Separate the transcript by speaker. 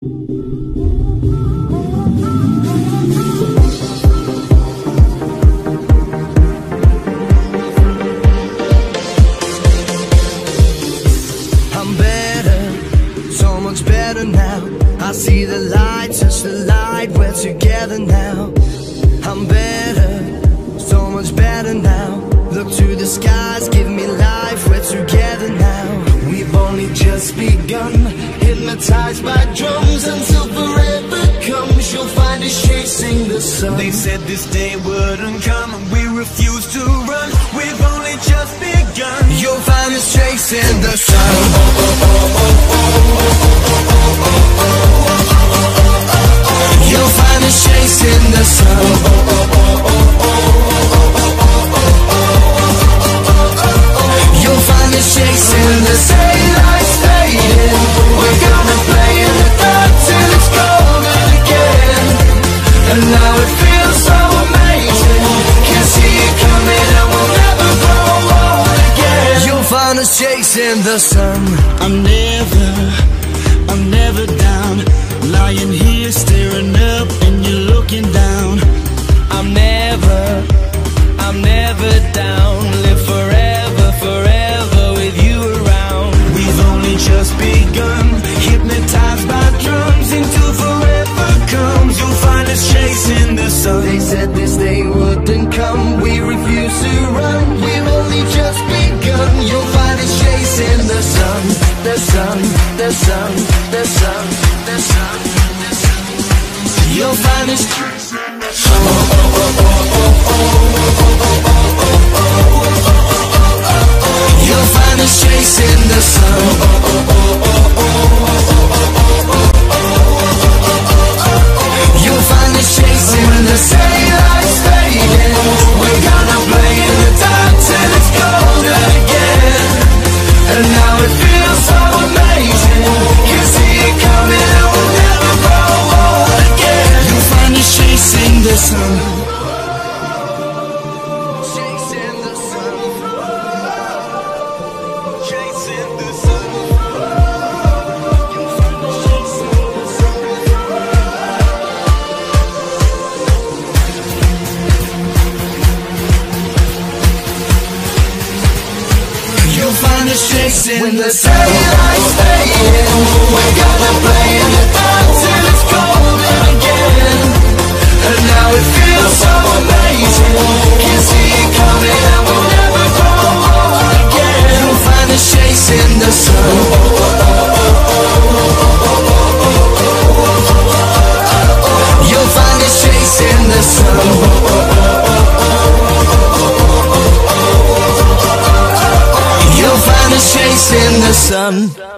Speaker 1: I'm better, so much better now. I see the light, touch the light, we're together now. I'm better, so much better now. Look to the skies, give me life, we're together now.
Speaker 2: We've only just begun, hypnotized by drums until forever comes. You'll find us chasing the sun.
Speaker 3: They said this day wouldn't come and we refuse to run We've only just begun
Speaker 1: You'll find us chasing the sun. Find us chasing the sun.
Speaker 2: I'm never, I'm never down. Lying here staring up and you're looking down.
Speaker 3: I'm never, I'm never down Live forever, forever with you around
Speaker 2: We've only just begun, hypnotized by drums until forever comes. You'll find us chasing the sun.
Speaker 1: They said this day wouldn't come. We refuse the sun, the sun, the sun, the sun. You'll find us. You'll find us chasing the sun. You'll when the daylight's fading. You'll